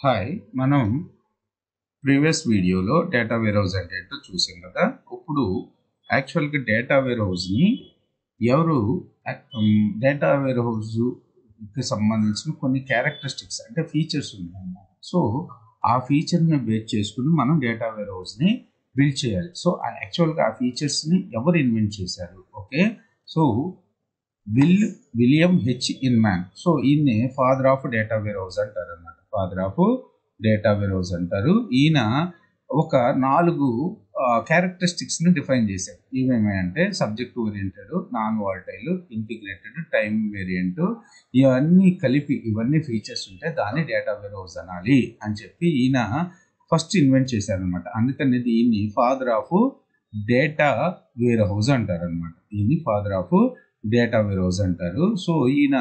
Hi మనం previous వీడియోలో data warehouse అంటే ఏంటో చూసాం కదా. ఇప్పుడు యాక్చువల్గా డేటా వేర్హౌస్ని ఎవరు డేటా వేర్హౌస్కి um, సంబంధించిన కొన్ని క్యారెక్టరిస్టిక్స్ అంటే ఫీచర్స్ ఉన్నాయి సో ఆ ఫీచర్ని బేస్ చేసుకుని మనం డేటా వేర్హౌస్ని బిల్డ్ చేయాలి. సో యాక్చువల్గా ఆ ఫీచర్స్ని ఎవరు ఇన్వెంట్ చేశారు? Okay so will William H Inmon so ఈయన్ని ఫాదర్ ఆఫ్ డేటా వేర్హౌస్ అంటారు అన్నమాట ఫాదర్ ఆఫ్ డేటా వెరోజ్ అంటారు. ఈయన ఒక నాలుగు క్యారెక్టరిస్టిక్స్ని డిఫైన్ చేశారు ఏమేమి అంటే subject oriented non volatile integrated time variant ఇవన్నీ కలిపి ఇవన్నీ ఫీచర్స్ ఉంటే దాన్ని డేటా వెరోజ్ అనాలి అని చెప్పి ఈయన ఫస్ట్ ఇన్వెంట్ చేశారనమాట అందుకని దీన్ని father of data warehouse అంటారు అనమాట దీన్ని father of data warehouse అంటారు. సో ఈయన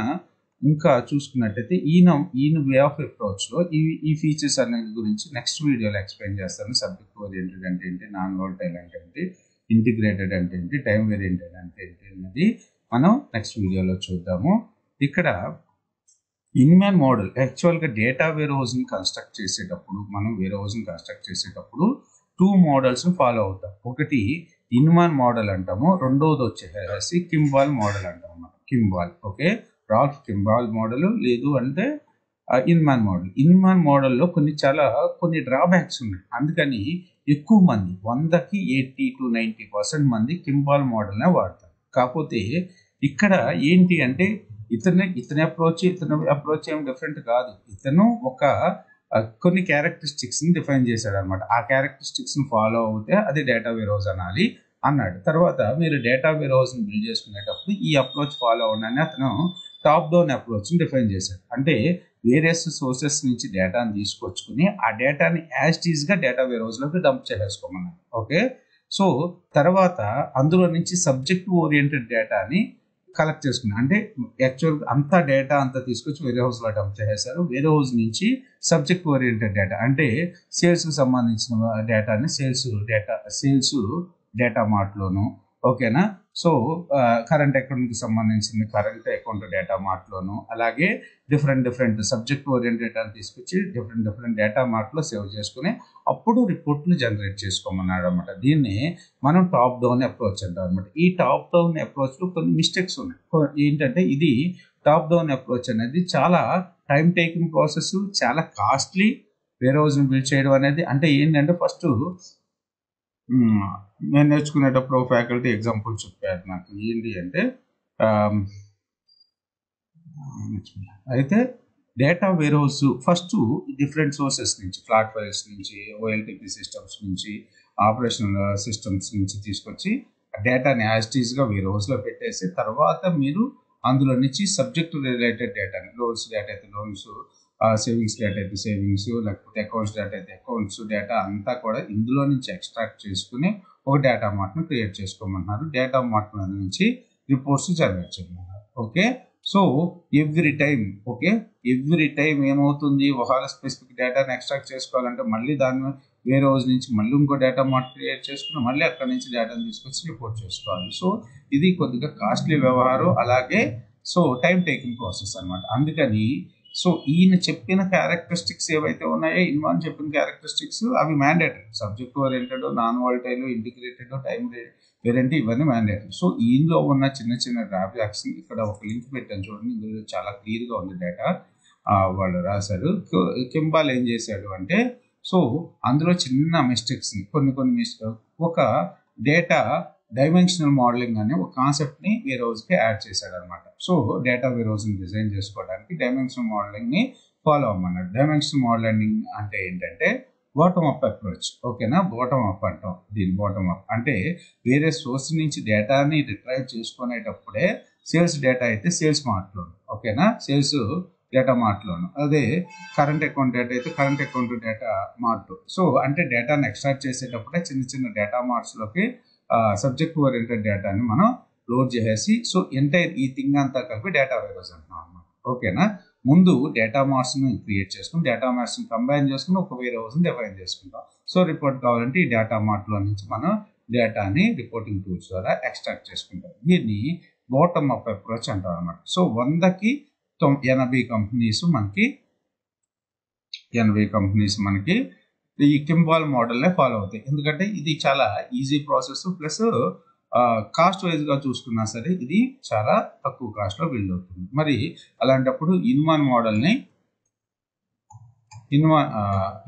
ఇంకా చూసుకున్నట్టయితే ఈయన ఈయన వే ఆఫ్ అప్రోచ్లో ఈ ఈ ఫీచర్స్ అనేది గురించి నెక్స్ట్ వీడియోలో ఎక్స్ప్లెయిన్ చేస్తాను. సబ్జెక్ట్ ఓరియంటెడ్ అంటే ఏంటి నాన్ వాల్టైల్ అంటే ఏంటి ఇంటిగ్రేటెడ్ అంటే ఏంటి టైం వేరియంటెడ్ అంటే ఏంటి అనేది మనం నెక్స్ట్ వీడియోలో చూద్దాము. ఇక్కడ ఇన్మ్యాన్ మోడల్ యాక్చువల్గా డేటా వేరే హౌస్ని కన్స్ట్రక్ట్ చేసేటప్పుడు మనం వేరే హౌస్ని కన్స్ట్రక్ట్ చేసేటప్పుడు టూ మోడల్స్ని ఫాలో అవుతాం. ఒకటి ఇన్మాన్ మోడల్ అంటాము రెండోది వచ్చేసి కింబాల్ మోడల్ అంటాము అన్నమాట. Kimball okay Ralph Kimball model లేదు అంటే ఇన్మాన్ మోడల్. ఇన్మాన్ మోడల్లో కొన్ని చాలా కొన్ని డ్రాబ్యాక్స్ ఉన్నాయి. అందుకని ఎక్కువ మంది వందకి ఎయిటీ టు నైంటీ పర్సెంట్ మంది కింబాల్ మోడల్నే వాడతారు. కాకపోతే ఇక్కడ ఏంటి అంటే ఇతని ఇతని అప్రోచ్ ఇతని అప్రోచ్ ఏం డిఫరెంట్ కాదు. ఇతను ఒక కొన్ని క్యారెక్టరిస్టిక్స్ని డిఫైన్ చేశాడు అనమాట ఆ క్యారెక్టరిస్టిక్స్ని ఫాలో అవుతే అది డేటా వేరోజ్ అనాలి అన్నాడు. తర్వాత మీరు డేటా వేరోజ్ని బిల్డ్ చేసుకునేటప్పుడు ఈ అప్రోచ్ ఫాలో అవ్వడానికి అతను టాప్ డౌన్ అప్రోచ్ని డిఫైన్ చేశారు అంటే వేరియస్ సోర్సెస్ నుంచి డేటాని తీసుకొచ్చుకుని ఆ డేటాని యాజ్ టీజ్గా డేటా వేరోజ్లోకి డంప్ చేసేసుకోమన్నాడు. ఓకే సో తర్వాత అందులో నుంచి సబ్జెక్ట్ ఓరియంటెడ్ డేటాని కలెక్ట్ చేసుకున్నాను అంటే యాక్చువల్ అంతా డేటా అంతా తీసుకొచ్చి వేరే హౌస్లో డంప్ చేసేసారు. వేరే హౌస్ నుంచి సబ్జెక్ట్ ఓరియంటెడ్ డేటా అంటే సేల్స్కి సంబంధించిన డేటాని సేల్స్ డేటా సేల్స్ డేటా మార్ట్లోను ఓకేనా? సో కరెంట్ అకౌంట్కి సంబంధించిన కరెంట్ అకౌంట్ డేటా మార్ట్లోను అలాగే డిఫరెంట్ డిఫరెంట్ సబ్జెక్ట్ ఓరియంట్ డేటాను తీసుకొచ్చి డిఫరెంట్ డిఫరెంట్ డేటా మార్ట్లో సేవ్ చేసుకుని అప్పుడు రిపోర్ట్లు జనరేట్ చేసుకోమన్నాడు అనమాట దీన్ని మనం టాప్ డౌన్ అప్రోచ్ అంటాం అనమాట ఈ టాప్ డౌన్ అప్రోచ్లో కొన్ని మిస్టేక్స్ ఉన్నాయి. ఏంటంటే ఇది టాప్ డౌన్ అప్రోచ్ అనేది చాలా టైం టేకింగ్ ప్రాసెస్ చాలా కాస్ట్లీ వేరే రోజును బిల్డ్ చేయడం అనేది అంటే ఏంటంటే ఫస్ట్ నేను నేర్చుకునేటప్పుడు ఫ్యాకల్టీ ఎగ్జాంపుల్ చెప్పారు నాకు. ఏంటి అంటే అయితే data warehouse first different sources నుంచి ఫ్లాట్ ఫైల్స్ నుంచి ఓఎల్టీపీ సిస్టమ్స్ నుంచి ఆపరేషనల్ సిస్టమ్స్ నుంచి తీసుకొచ్చి డేటాని యాజిటీస్గా వేర్హౌస్లో పెట్టేసి తర్వాత మీరు అందులో నుంచి సబ్జెక్ట్ రిలేటెడ్ డేటాని లోన్స్ డేటా అయితే లోన్స్ సేవింగ్స్ డేటా అయితే సేవింగ్స్ లేకపోతే అకౌంట్స్ డేటా అయితే అకౌంట్స్ డేటా అంతా కూడా ఇందులో నుంచి ఎక్స్ట్రాక్ట్ చేసుకుని ఒక డేటా మార్ట్ను క్రియేట్ చేసుకోమన్నారు డేటా మార్ట్ నుంచి రిపోర్ట్స్ జనరేట్ చేయమన్నారు okay so every time okay every time ఏమవుతుంది? ఒకవేళ స్పెసిఫిక్ డేటాని ఎక్స్ట్రాక్ట్ చేసుకోవాలంటే మళ్ళీ దాన్ని వేరే రోజు నుంచి మళ్ళీ ఇంకో డేటా మార్ట్ క్రియేట్ చేసుకుని మళ్ళీ అక్కడ నుంచి డేటాని తీసుకొచ్చి రిపోర్ట్ చేసుకోవాలి. సో ఇది కొద్దిగా కాస్ట్లీ వ్యవహారం. అలాగే సో టైం టేకింగ్ ప్రాసెస్ అనమాట అందుకని సో ఈయన చెప్పిన క్యారెక్టరిస్టిక్స్ ఏవైతే ఉన్నాయో ఇన్వాన్ చెప్పిన క్యారెక్టరిస్టిక్స్ అవి mandatory subject oriented non volatile integrated time variant ఇవన్నీ మ్యాండేటరీ సో ఇందులో ఉన్న చిన్న చిన్న డ్రాబ్యాక్స్ ఇక్కడ ఒక లింక్ పెట్టాను చూడండి. ఇందులో చాలా క్లియర్గా ఉంది డేటా వాళ్ళు రాశారు. కింబాల్ ఏం చేశాడు అంటే సో అందులో చిన్న మిస్టేక్స్ కొన్ని కొన్ని మిస్టేక్ ఒక డేటా డైమెన్షనల్ మోడలింగ్ అనే ఒక కాన్సెప్ట్ని ఈ రోజుకి యాడ్ చేశాడు అనమాట సో డేటా వేరే రోజుని డిజైన్ చేసుకోవడానికి డైమెన్షనల్ మోడలింగ్ని ఫాలో అవ్వమన్నాడు. డైమెన్షనల్ మోడలింగ్ అంటే ఏంటంటే బాటమ్ అప్ అప్రోచ్ ఓకేనా? బాటమ్ అప్ అంటాం. దీని బాటమ్ అప్ అంటే వేరే సోర్స్ నుంచి డేటాని రిట్రైవ్ చేసుకునేటప్పుడే సేల్స్ డేటా అయితే సేల్స్ మార్ట్లోను ఓకేనా? సేల్స్ డేటా మార్ట్లోను అదే కరెంట్ అకౌంట్ డేటా అయితే current account data mart so అంటే డేటాను ఎక్స్ట్రాక్ట్ చేసేటప్పుడే చిన్న చిన్న డేటా మార్ట్స్లోకి సబ్జెక్ట్ ఓరియంటెడ్ డేటాని మనం లోడ్ చేసేసి సో ఎంటైర్ ఈ థింగ్ అంతా కలిపి డేటా వేరోజ్ అంటున్నాం అనమాట ఓకేనా ముందు డేటా మార్క్స్ని క్రియేట్ చేసుకుని డేటా మార్క్స్ని కంబైన్ చేసుకుని ఒక వేరే హౌస్ని డిఫైన్ చేసుకుంటాం. సో రిపోర్ట్ కావాలంటే ఈ డేటా మార్ట్లో నుంచి మనం డేటాని రిపోర్టింగ్ టూల్స్ ద్వారా ఎక్స్ట్రాక్ట్ చేసుకుంటాం. దీన్ని బాటమ్ అప్ అప్రోచ్ అంటారు అనమాట సో వందకి తొం ఎనభై కంపెనీస్ మనకి ఎనభై కంపెనీస్ మనకి ఈ కింబాల్ మోడల్నే ఫాలో అవుతాయి. ఎందుకంటే ఇది చాలా ఈజీ ప్రాసెస్ ప్లస్ కాస్ట్ వైజ్గా చూసుకున్నా సరే ఇది చాలా తక్కువ కాస్ట్లో బిల్డ్ అవుతుంది. మరి అలాంటప్పుడు ఇన్వాన్ మోడల్ని ఇన్వా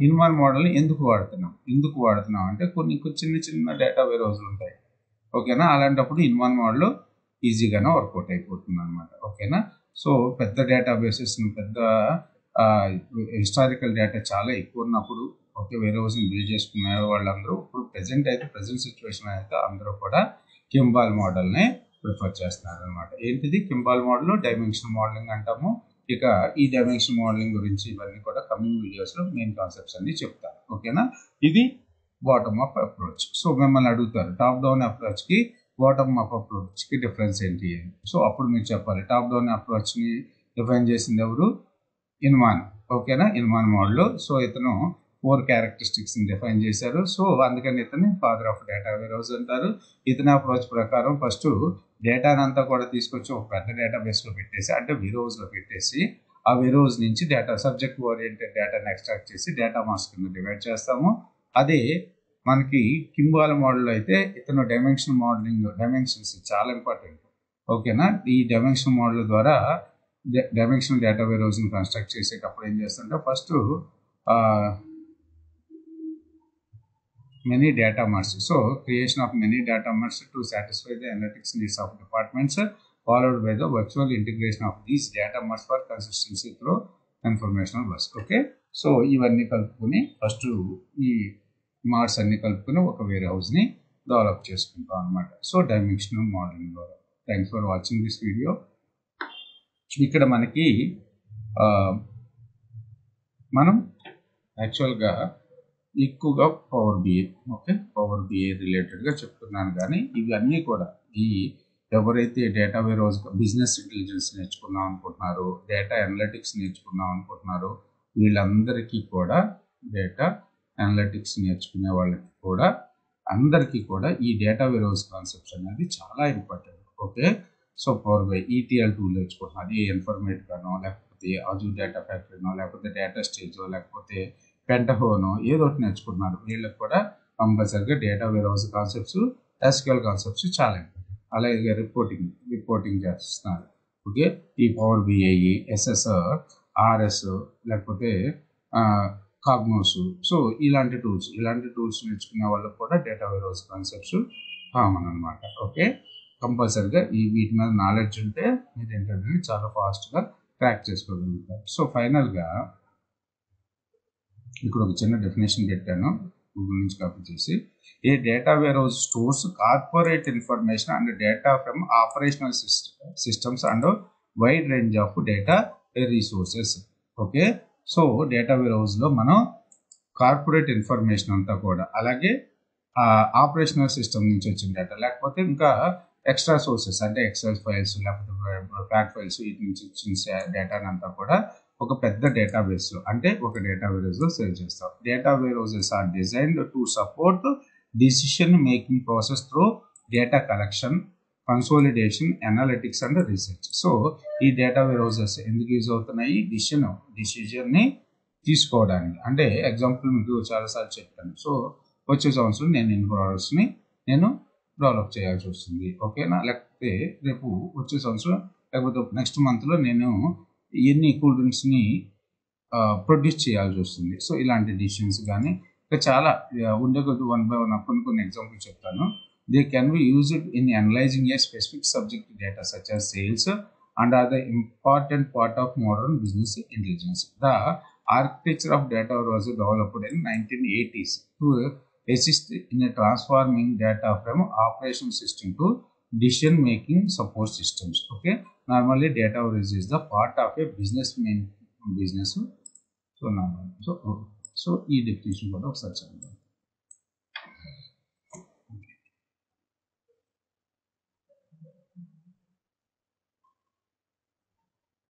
ఇన్వాన్ మోడల్ని ఎందుకు వాడుతున్నాం? ఎందుకు వాడుతున్నాం అంటే కొన్ని చిన్న చిన్న డేటా వేరోజులు ఉంటాయి. ఓకేనా అలాంటప్పుడు ఇన్వాన్ మోడల్ ఈజీగానే వర్కౌట్ అయిపోతుంది అనమాట ఓకేనా సో పెద్ద డేటా బేసెస్ పెద్ద హిస్టారికల్ డేటా చాలా ఎక్కువ ఉన్నప్పుడు ఓకే వేరే రోజు బిల్డ్ చేసుకునే వాళ్ళందరూ ఇప్పుడు ప్రజెంట్ అయితే ప్రజెంట్ సిచ్యువేషన్ అయితే అందరూ కూడా కింబాల్ మోడల్ని ప్రిఫర్ చేస్తున్నారు అనమాట ఏంటిది? కింబాల్ మోడల్ డైమెన్షన్ మోడలింగ్ అంటాము. ఇక ఈ డైమెన్షన్ మోడలింగ్ గురించి ఇవన్నీ కూడా కమింగ్ వీడియోస్లో మెయిన్ కాన్సెప్ట్స్ అన్ని చెప్తాను. ఓకేనా? ఇది బాటమ్ అప్ అప్రోచ్ సో మిమ్మల్ని అడుగుతారు టాప్ డౌన్ అప్రోచ్కి బాటమ్ అప్ అప్రోచ్కి డిఫరెన్స్ ఏంటి? అని సో అప్పుడు మీరు చెప్పాలి టాప్ డౌన్ అప్రోచ్ని డిఫైన్ చేసింది ఎవరు? ఇన్మాన్ ఓకేనా? Inmon model. సో ఇతను ఫోర్ క్యారెక్టరిస్టిక్స్ డిఫైన్ చేశారు. సో అందుకని ఇతన్ని ఫాదర్ ఆఫ్ డేటా వేరోజ్ అంటారు. ఇతని అప్రోచ్ ప్రకారం ఫస్ట్ డేటాను అంతా కూడా తీసుకొచ్చి ఒక పెద్ద డేటాబేస్లో పెట్టేసి అంటే విరోజ్లో పెట్టేసి ఆ విరోజ్ నుంచి డేటా సబ్జెక్ట్ ఓరియంటెడ్ డేటాను ఎక్స్ట్రాక్ట్ చేసి డేటా మార్క్స్ కింద డివైడ్ చేస్తాము. అదే మనకి కింబాల్ మోడల్ అయితే ఇతను డైమెన్షన్ మోడలింగ్ డైమెన్షన్స్ చాలా ఇంపార్టెంట్ ఓకేనా ఈ డైమెన్షన్ మోడల్ ద్వారా డైమెన్షన్ డేటా వేరోజ్ని కన్స్ట్రక్ట్ చేసేటప్పుడు ఏం చేస్తుంటే first many data marts. So creation of many data marts to satisfy the analytics needs of departments followed by the virtual integration of these data marts for consistency through informational bus. Okay. So ఇవన్నీ కలుపుకొని first ఈ marts అన్ని కలుపుకొని ఒక వేరే హౌస్ని develop చేసుకుంటాం అనమాట సో డైమెన్షనల్ మోడలింగ్ ద్వారా thanks for watching this video ఇక్కడ మనకి మనం యాక్చువల్గా ఎక్కువగా power BI okay power BI రిలేటెడ్గా చెప్తున్నాను కానీ ఇవన్నీ కూడా ఈ ఎవరైతే డేటా వేరోజ్ బిజినెస్ ఇంటెలిజెన్స్ నేర్చుకుందాం అనుకుంటున్నారో డేటా అనలిటిక్స్ నేర్చుకుందాం అనుకుంటున్నారో వీళ్ళందరికీ కూడా డేటా అనలిటిక్స్ నేర్చుకునే వాళ్ళకి కూడా అందరికీ కూడా ఈ డేటా వేరోజ్ కాన్సెప్ట్స్ అనేది చాలా important okay so power BI ETL tool నేర్చుకుంటున్నారు ఏ ఇన్ఫర్మేటివ్గానో లేకపోతే అజు డేటా ఫ్యాక్టరీనో లేకపోతే డేటా స్టేజో లేకపోతే పెంటహోనో ఏదో ఒకటి నేర్చుకుంటున్నారు. వీళ్ళకి కూడా కంపల్సరిగా data warehouse concepts SQL concepts చాలా అలాగే రిపోర్టింగ్ రిపోర్టింగ్ చేస్తున్నారు. ఓకే? ఈ పవర్ బిఐ ఎస్ఎస్ఆర్ ఆర్ఎస్ లేకపోతే కాగ్నోస్ సో ఇలాంటి టూల్స్ ఇలాంటి టూల్స్ నేర్చుకునే వాళ్ళకి కూడా డేటా వేర్హౌస్ కాన్సెప్ట్స్ కామన్ అనమాట ఓకే? కంపల్సరీగా ఈ వీటి మీద నాలెడ్జ్ ఉంటే మీరు ఏంటంటే చాలా ఫాస్ట్గా ట్రాక్ చేసుకోగలుగుతారు. సో ఫైనల్గా ఇక్కడ ఒక చిన్న డెఫినేషన్ పెట్టాను గూగుల్ నుంచి కాపీ చేసి. A data warehouse stores corporate information and data from operational systems and wide range of data resources okay so data wear హౌస్లో మనం కార్పొరేట్ ఇన్ఫర్మేషన్ అంతా కూడా అలాగే ఆపరేషనల్ సిస్టమ్ నుంచి వచ్చిన డేటా లేకపోతే ఇంకా ఎక్స్ట్రా సోర్సెస్ అంటే ఎక్సెల్ ఫైల్స్ లేకపోతే ఫ్లాట్ ఫైల్స్ వీటి నుంచి వచ్చిన డేటాని అంతా కూడా ఒక పెద్ద డేటాబేస్లో అంటే ఒక డేటా వేరోజ్లో సేవ్ చేస్తాం data are designed to support decision making process through data collection consolidation analytics and research so ఈ డేటా వేరోజెస్ ఎందుకు యూజ్ అవుతున్నాయి? డిసిషన్ డిసిజన్ని తీసుకోవడానికి. అంటే ఎగ్జాంపుల్ మీకు చాలాసార్లు చెప్పాను. సో వచ్చే సంవత్సరం నేను ఇన్ని ప్రోడక్ట్స్ని నేను డెవలప్ చేయాల్సి వస్తుంది. ఓకేనా లేకపోతే రేపు వచ్చే సంవత్సరం లేకపోతే నెక్స్ట్ మంత్లో నేను ఎన్ని కూల్ డ్రింక్స్ని ప్రొడ్యూస్ చేయాల్సి వస్తుంది. సో ఇలాంటి డిసిషన్స్ కానీ ఇంకా చాలా ఉండే కొద్ది వన్ బై వన్ కొన్ని కొన్ని ఎగ్జాంపుల్ చెప్తాను. They can be used in analysing a specific subject data such as sales and are the important part of modern business intelligence the architecture of data was developed in nineteen eighties to assist in transforming data from operation system to to decision making support systems. Okay? normally data warehouse is the part of a business main business so normal so so e definition of such a